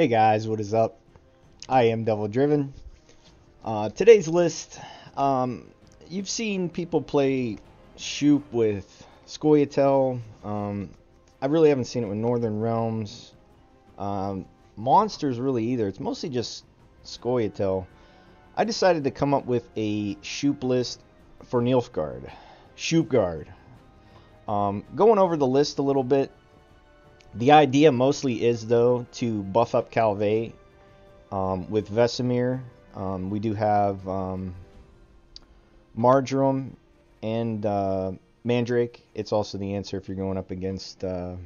Hey guys, what is up? I am Devil Driven. Uh, today's list, um, you've seen people play Shupe with Scoia'tael. Um, I really haven't seen it with Northern Realms. Um, monsters really either. It's mostly just Scoia'tael. I decided to come up with a Shupe list for Nilfgaard. Shupegaard. Um, going over the list a little bit, the idea mostly is, though, to buff up Calvé um, with Vesemir. Um, we do have um, Marjoram and uh, Mandrake. It's also the answer if you're going up against uh,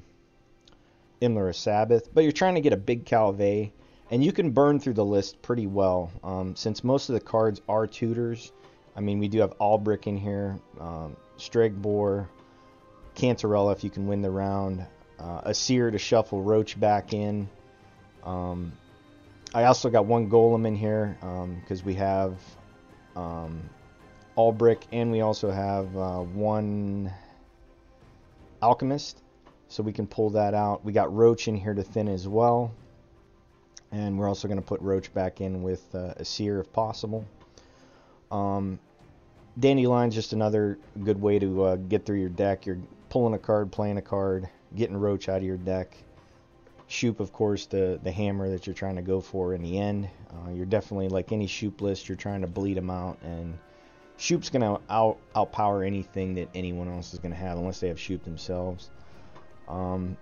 Imlerith Sabbath. But you're trying to get a big Calvé, and you can burn through the list pretty well. Um, since most of the cards are tutors, I mean, we do have Albrich in here, um, Stregbor, Cantarella if you can win the round uh, seer to shuffle Roach back in. Um, I also got one Golem in here because um, we have um, Albrich and we also have uh, one Alchemist. So we can pull that out. We got Roach in here to thin as well. And we're also going to put Roach back in with uh, seer if possible. Um, Dandelion's just another good way to uh, get through your deck. You're pulling a card, playing a card getting Roach out of your deck. Shupe, of course, the, the hammer that you're trying to go for in the end. Uh, you're definitely, like any Shupe list, you're trying to bleed them out. And Shupe's going to out outpower anything that anyone else is going to have, unless they have Shupe themselves. Um,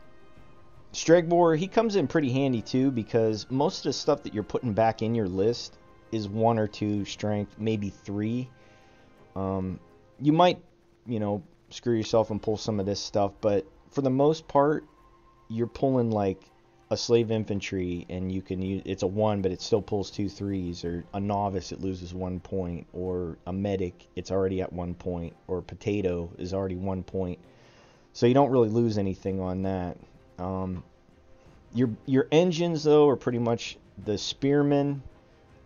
Stregbor, he comes in pretty handy too, because most of the stuff that you're putting back in your list is one or two strength, maybe three. Um, you might, you know, screw yourself and pull some of this stuff, but for the most part, you're pulling like a slave infantry and you can use it's a one but it still pulls two threes or a novice it loses one point or a medic it's already at one point or potato is already one point. So you don't really lose anything on that. Um, your your engines though are pretty much the spearmen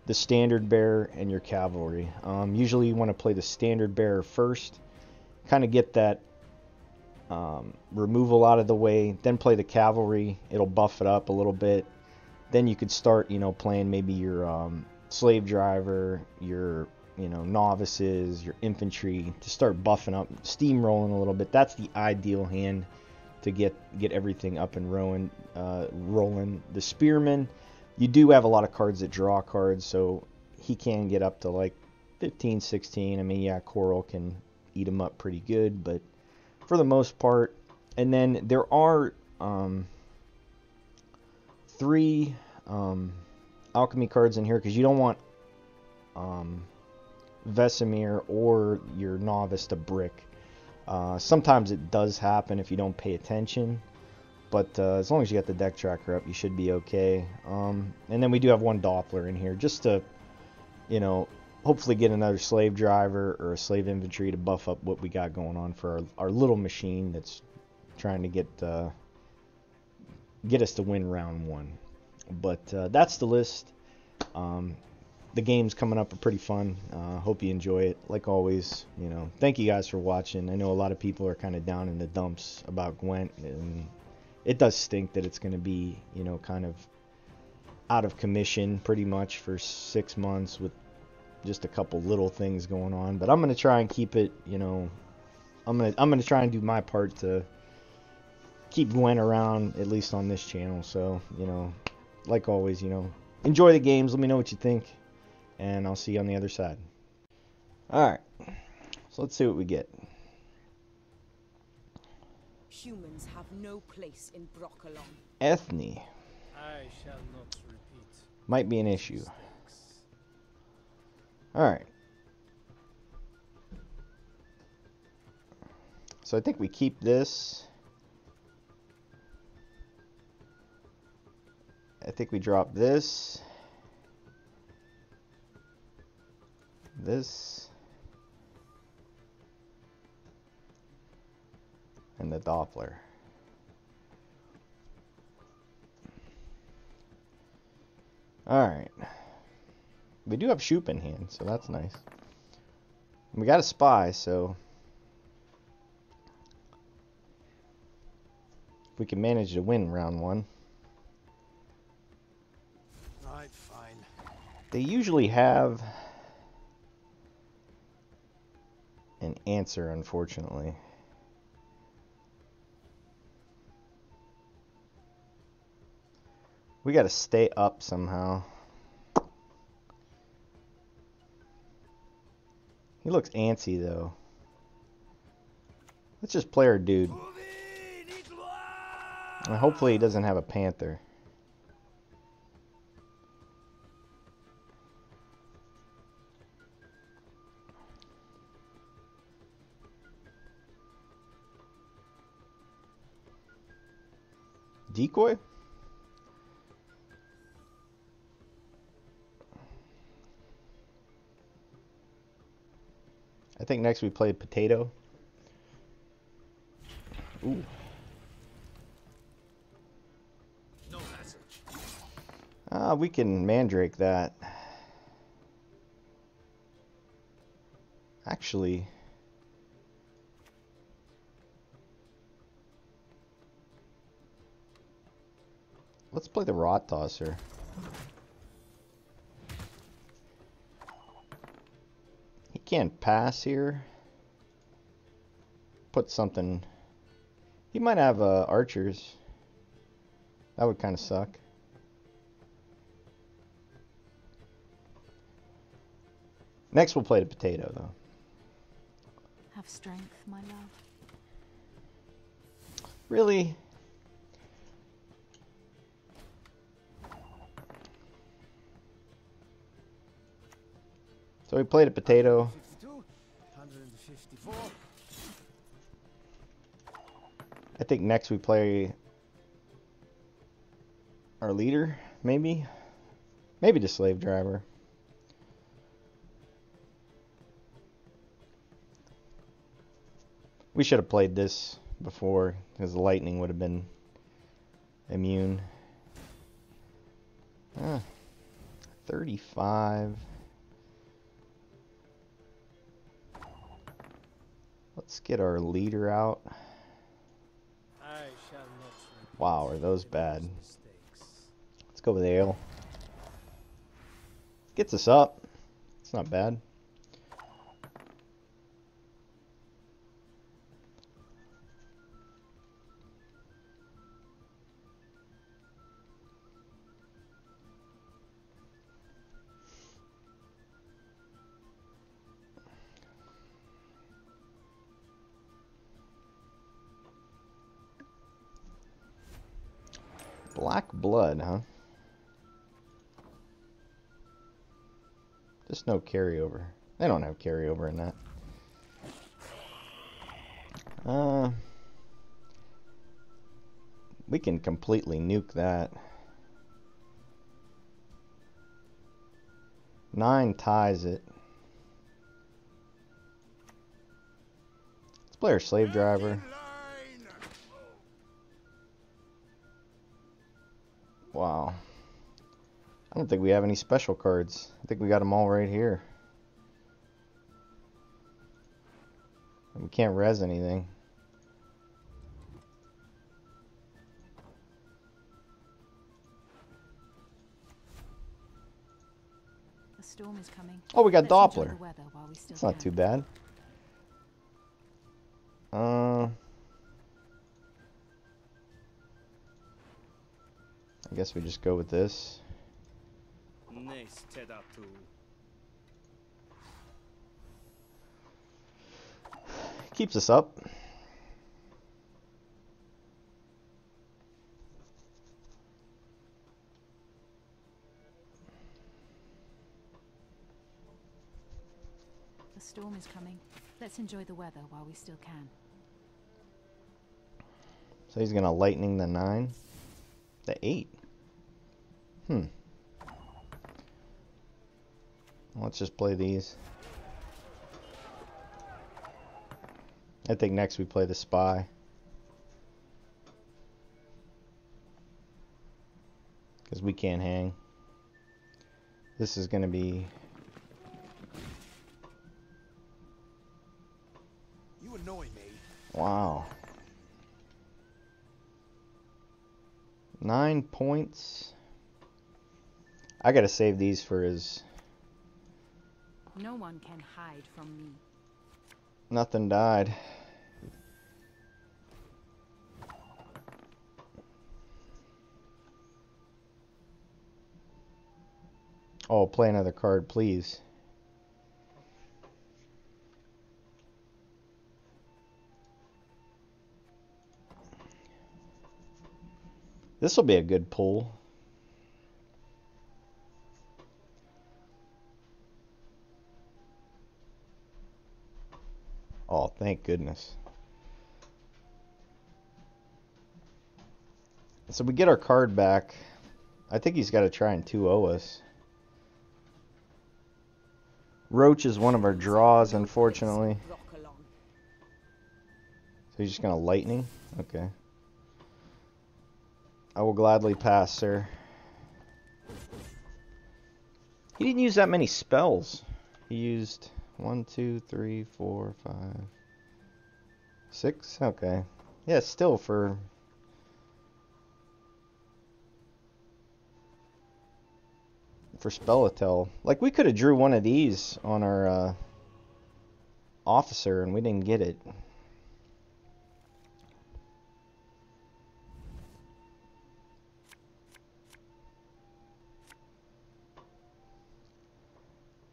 the standard bearer and your cavalry. Um, usually you want to play the standard bearer first kind of get that um, removal out of the way, then play the cavalry. It'll buff it up a little bit. Then you could start, you know, playing maybe your um, slave driver, your you know novices, your infantry to start buffing up, steamrolling a little bit. That's the ideal hand to get get everything up and rolling. Uh, rolling. The spearman, you do have a lot of cards that draw cards, so he can get up to like 15, 16. I mean, yeah, Coral can eat him up pretty good, but for the most part. And then there are um, three um, alchemy cards in here because you don't want um, Vesemir or your novice to brick. Uh, sometimes it does happen if you don't pay attention, but uh, as long as you got the deck tracker up, you should be okay. Um, and then we do have one Doppler in here just to, you know, hopefully get another slave driver or a slave infantry to buff up what we got going on for our, our little machine that's trying to get uh, get us to win round one. But uh, that's the list. Um, the games coming up are pretty fun. Uh, hope you enjoy it. Like always, you know, thank you guys for watching. I know a lot of people are kind of down in the dumps about Gwent, and it does stink that it's going to be, you know, kind of out of commission pretty much for six months with just a couple little things going on. But I'm gonna try and keep it, you know, I'm gonna I'm gonna try and do my part to keep Gwent around at least on this channel. So you know, like always, you know, enjoy the games. Let me know what you think, and I'll see you on the other side. All right, so let's see what we get. Humans have no place in Brokilon. Eithné. I shall not repeat. Might be an issue. Alright. So I think we keep this. I think we drop this. This. And the Doppler. Alright. We do have Shupe in hand, so that's nice. We got a spy, so if we can manage to win round one. fine. They usually have an answer, unfortunately. We gotta stay up somehow. He looks antsy though. Let's just play our dude. And hopefully he doesn't have a panther. Decoy? Think next we play potato. Ooh. No message. Ah, we can mandrake that. Actually, let's play the rot tosser. Can't pass here. Put something. He might have uh, archers. That would kind of suck. Next, we'll play the potato, though. Have strength, my love. Really? We played a potato. I think next we play our leader, maybe? Maybe the slave driver. We should have played this before, because the lightning would have been immune. Ah, 35. Let's get our leader out. Wow, are those bad. Let's go with ale. Gets us up. It's not bad. Black blood, huh? Just no carryover. They don't have carryover in that. Uh, we can completely nuke that. Nine ties it. Let's play our slave driver. Wow. I don't think we have any special cards. I think we got them all right here. We can't res anything. The storm is coming. Oh, we got Let's Doppler. the weather while we It's not can. too bad. Uh, I guess we just go with this. Nice Keeps us up. The storm is coming. Let's enjoy the weather while we still can. So he's gonna lightning the nine, the eight. Hmm. Let's just play these. I think next we play the spy. Because we can't hang. This is gonna be You annoy me. Wow. Nine points. I gotta save these for his No one can hide from me. nothing died. Oh, play another card, please. This will be a good pull. Thank goodness. So we get our card back. I think he's got to try and 2-0 us. Roach is one of our draws, unfortunately. So he's just going to lightning? Okay. I will gladly pass, sir. He didn't use that many spells. He used one, two, three, four, five, six. Okay. Yeah, still for. For Spellitel. Like, we could have drew one of these on our uh, officer and we didn't get it.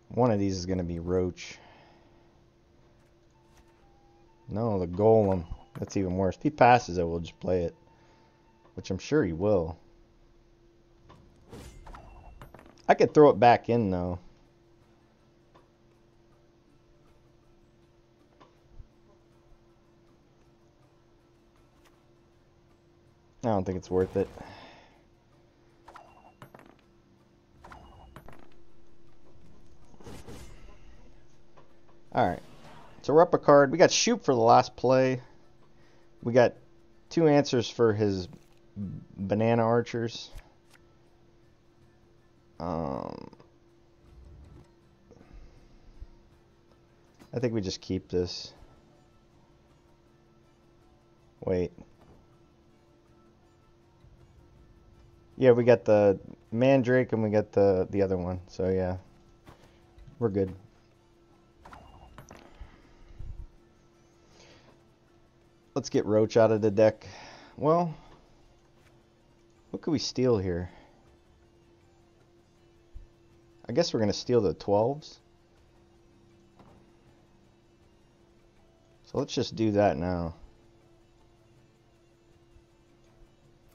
One of these is going to be Roach. No, the Golem. That's even worse. If he passes it, we'll just play it. Which I'm sure he will. I could throw it back in, though. I don't think it's worth it. Alright. So we're up a card. We got Shupe for the last play. We got two answers for his banana archers. Um, I think we just keep this. Wait. Yeah, we got the Mandrake and we got the the other one. So yeah, we're good. Let's get Roach out of the deck. Well, what could we steal here? I guess we're going to steal the 12s. So let's just do that now.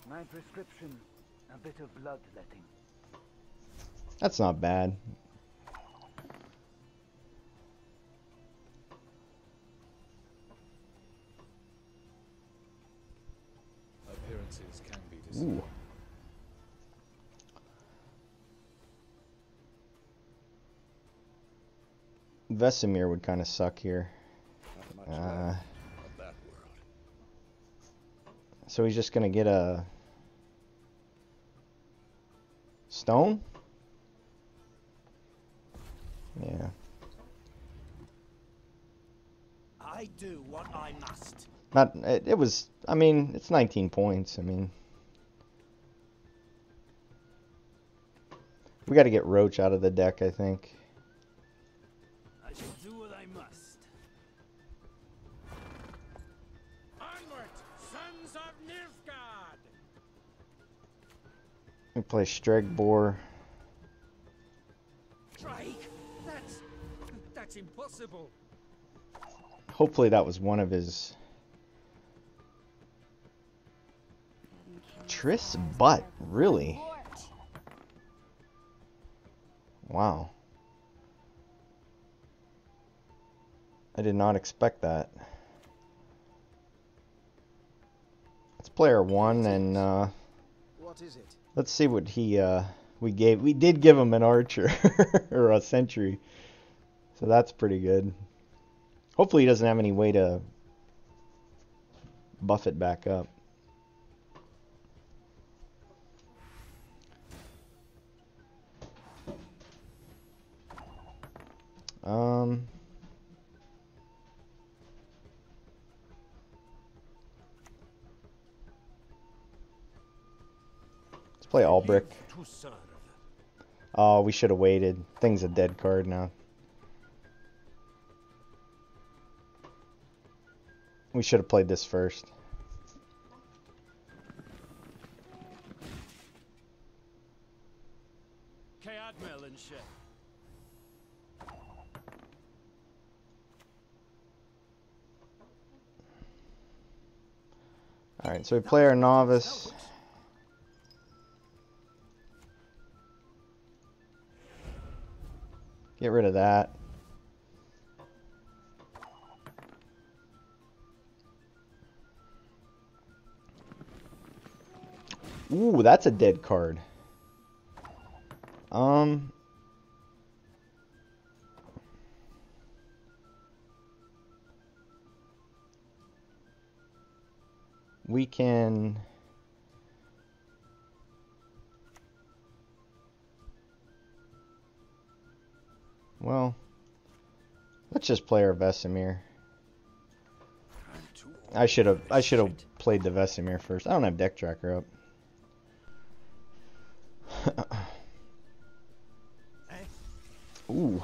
My prescription, a bit of bloodletting. That's not bad. Appearances can be deceiving. Ooh. Vesemir would kind of suck here. Uh, left of that world. so he's just going to get a stone? Yeah. I do what I must. Not it, it was I mean, it's 19 points. I mean, we got to get Roach out of the deck, I think. I shall do what I must. Onward, sons of Nilfgaard! We play Stregbor. Drake, that's that's impossible. Hopefully that was one of his Triss butt, really? Wow. I did not expect that. Let's play our one and uh, What is it? let's see what he uh, we gave. We did give him an archer or a sentry, so that's pretty good. Hopefully he doesn't have any way to buff it back up. Um. Let's play Albrich. Oh, we should have waited. Thing's a dead card now. We should have played this first. Alright, so we play our novice. Get rid of that. Ooh, that's a dead card. Um. We can. Well, let's just play our Vesemir. I should have I should have played the Vesemir first. I don't have deck tracker up. Ooh.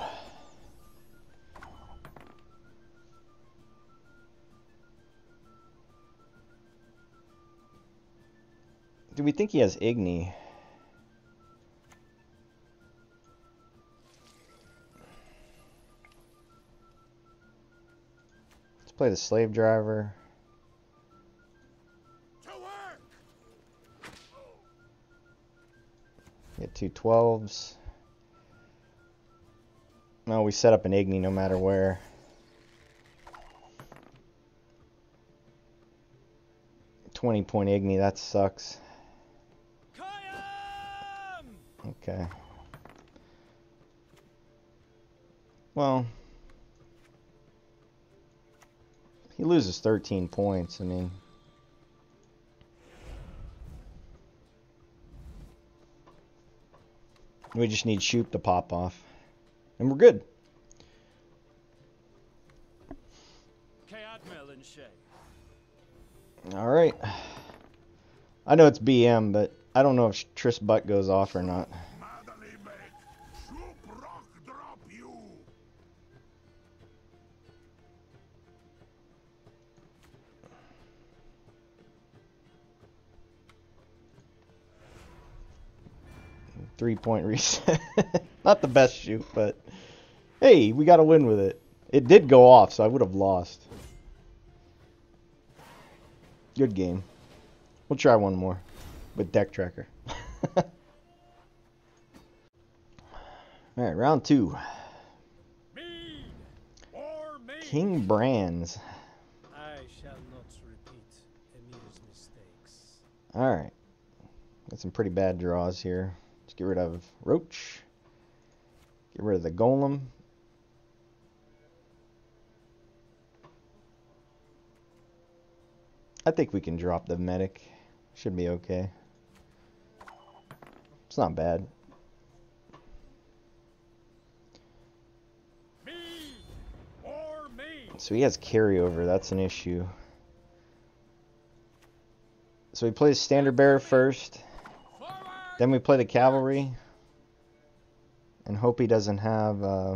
Do we think he has Igni? Let's play the slave driver. To work! Get two 12s. No, we set up an Igni no matter where. Twenty point Igni, that sucks. Okay. Well, he loses 13 points. I mean, we just need Shupe to pop off, and we're good. Cadmel and Shay. All right. I know it's BM, but I don't know if Triss Butt goes off or not. Three point reset. Not the best Shupe, but hey, we got to win with it. It did go off, so I would have lost. Good game. We'll try one more with deck tracker. All right, round two. Me or me? King Brands. I shall not repeat Emhyr's mistakes. All right. Got some pretty bad draws here. Let's get rid of Roach. Get rid of the Golem. I think we can drop the Medic. Should be okay. It's not bad. Me or me? So he has carryover. That's an issue. So he plays Standard Bearer first. Forward! Then we play the cavalry and hope he doesn't have uh,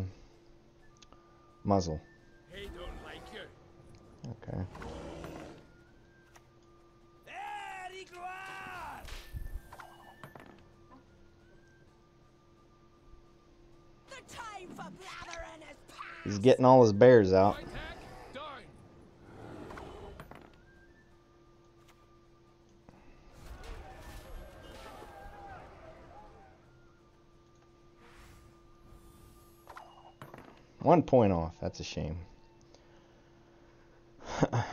muzzle. Like. Okay. He's getting all his bears out. One point off. That's a shame. I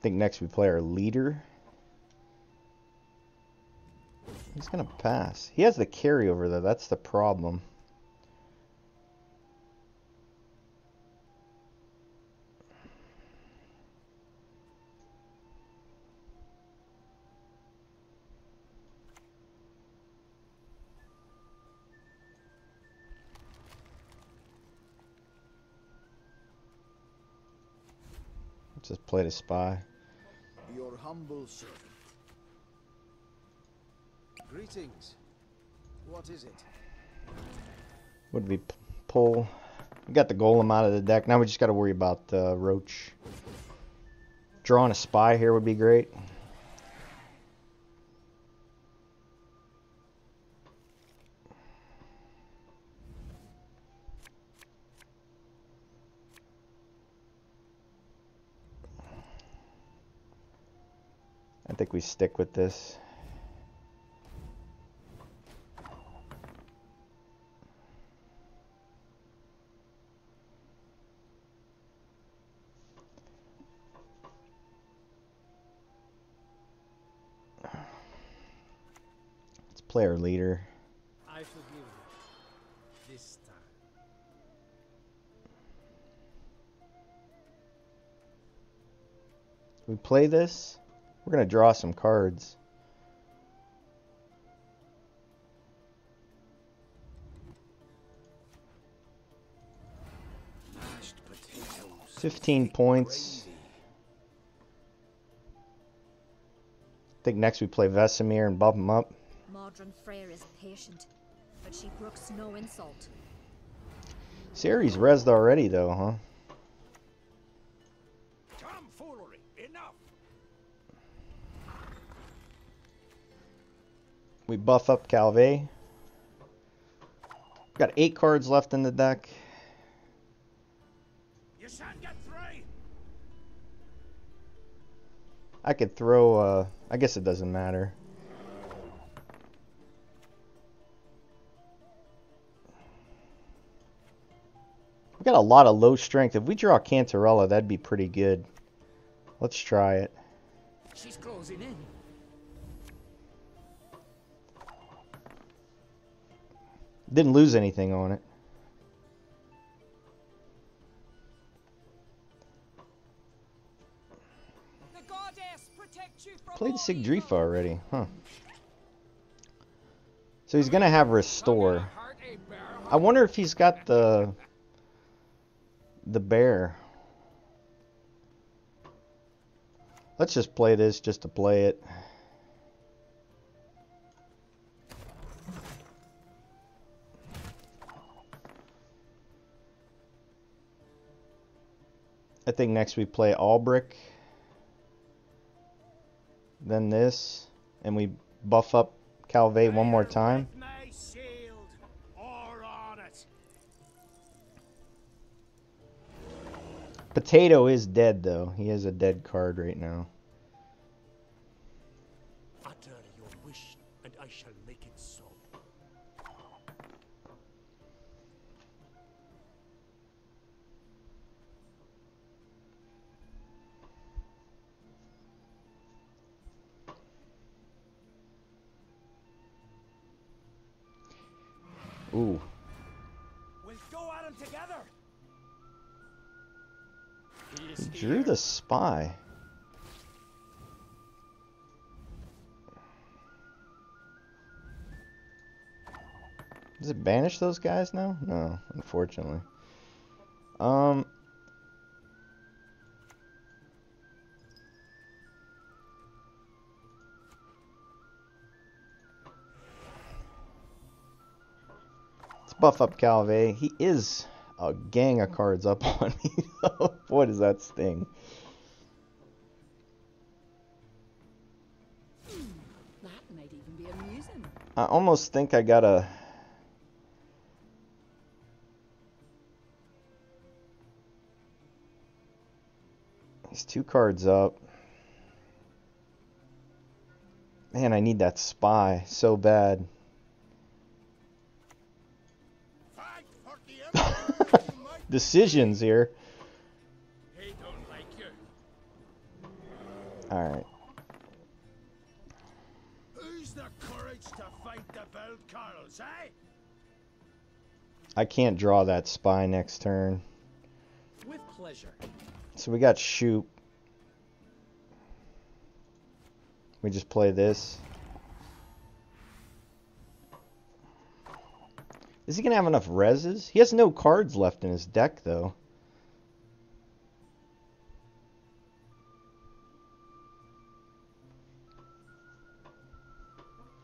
think next we play our leader. He's gonna pass. He has the carryover though. That's the problem. Just play the spy. Your humble servant. Greetings. What is it? Did we pull? We got the golem out of the deck. Now we just got to worry about uh, Roach. Drawing a spy here would be great. I think we stick with this. Let's play our leader. I forgive you. This time. we play this, we're going to draw some cards. 15 points. I think next we play Vesemir and bump him up. Modron Freyr is patient, but she brooks no insult. Ciri's rezzed already, though, huh? Tomfoolery! Enough! We buff up Calvé. Got eight cards left in the deck. You shan't get three! I could throw, uh, I guess it doesn't matter. Got a lot of low strength. If we draw Cantarella, that'd be pretty good. Let's try it. She's closing in. Didn't lose anything on it. The goddess protect you from Played Sigdrifa already, huh? So he's gonna have restore. Heart a bear I wonder if he's got the the bear. Let's just play this just to play it. I think next we play Albrich. Then this. And we buff up Calvé one more time. Potato is dead though. He has a dead card right now. He drew the spy. Does it banish those guys now? No, unfortunately. Um. Let's buff up Calvé. He is a gang of cards up on me. though. Boy, does that sting. That might even be amusing. I almost think I gotta. He's two cards up. Man, I need that spy so bad. Decisions here. He don't like you. Alright. Who's the courage to fight the Bell Carls, eh? I can't draw that spy next turn. with pleasure. So we got shoot. We just play this. Is he gonna have enough reses? He has no cards left in his deck though.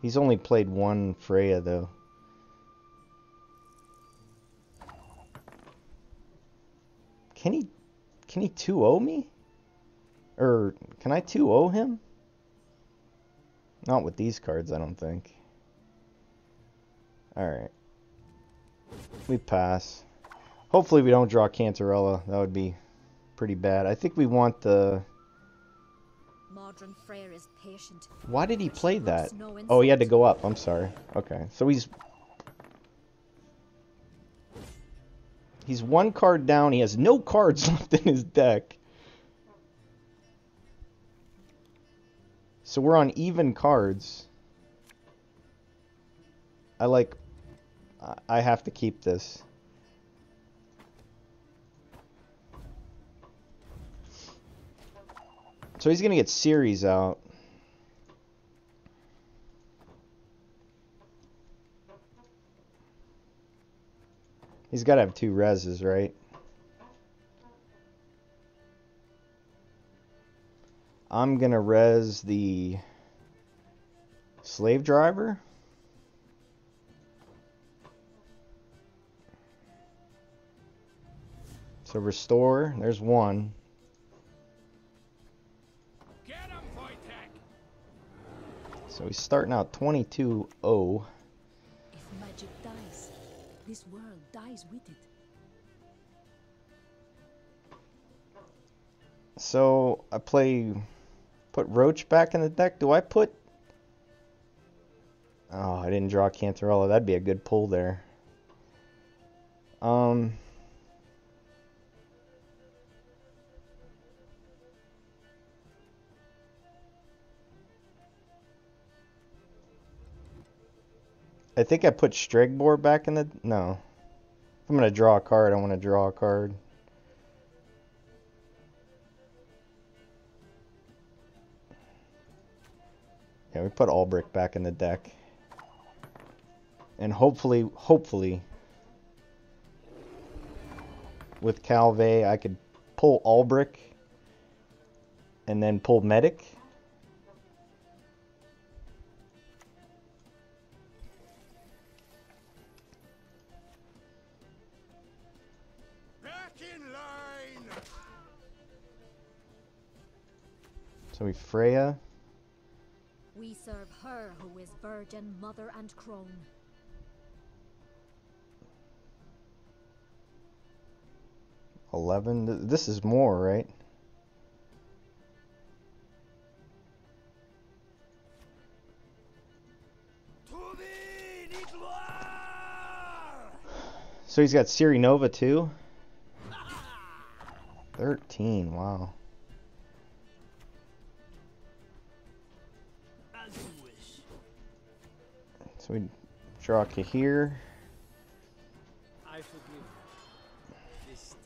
He's only played one Freya though. Can he can he 2-0 me? Or can I 2-0 him? Not with these cards, I don't think. Alright. We pass. Hopefully we don't draw Cantarella. That would be pretty bad. I think we want the... Modern Freyr is patient. Why did he play that? Oh, he had to go up. I'm sorry. Okay. So he's... He's one card down. He has no cards left in his deck. So we're on even cards. I like... I- have to keep this. So he's gonna get series out. He's gotta have two reses, right? I'm gonna res the slave driver. So restore, there's one. Get him, So he's starting out oh. 22-0. If magic dies, this world dies with it. So I play put Roach back in the deck. Do I put Oh, I didn't draw Cantarella. That'd be a good pull there. Um I think I put Stregbor back in the no. I'm gonna draw a card, I want to draw a card. Yeah, we put Albrich back in the deck. And hopefully, hopefully, with Calvé, I could pull Albrich and then pull Medic. So we Freya. We serve her who is virgin, mother, and crone. Eleven. This is more, right? To the Nigloire! So he's got Ciri Nova too. Thirteen. Wow. So we draw Cahir. I forgive you. This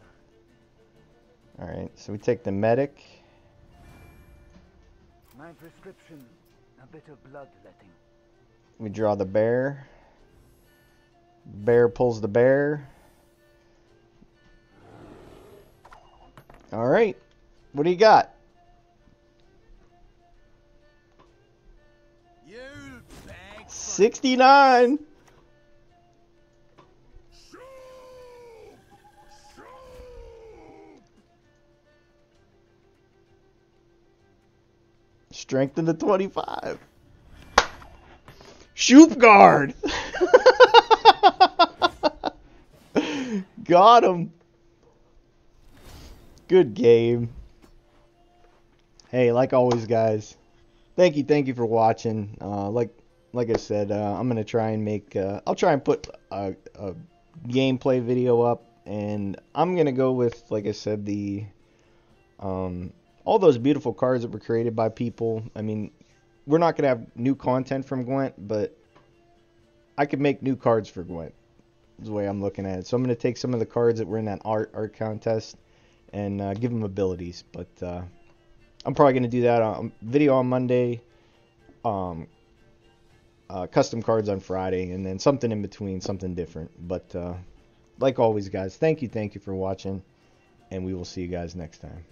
time. All right. So we take the medic. My prescription, a bit of bloodletting. We draw the bear. Bear pulls the bear. All right. What do you got? 69. soup! Soup! Strength in the 25. Shupe guard. Got him. Good game. Hey, like always, guys. Thank you, thank you for watching. Uh, like, like I said, uh, I'm gonna try and make. Uh, I'll try and put a, a gameplay video up, and I'm gonna go with, like I said, the um, all those beautiful cards that were created by people. I mean, we're not gonna have new content from Gwent, but I could make new cards for Gwent. Is the way I'm looking at it. So I'm gonna take some of the cards that were in that art art contest and uh, give them abilities. But uh, I'm probably gonna do that on video on Monday. Um, uh, custom cards on Friday, and then something in between, something different. But uh, like always, guys, thank you, thank you for watching, and we will see you guys next time.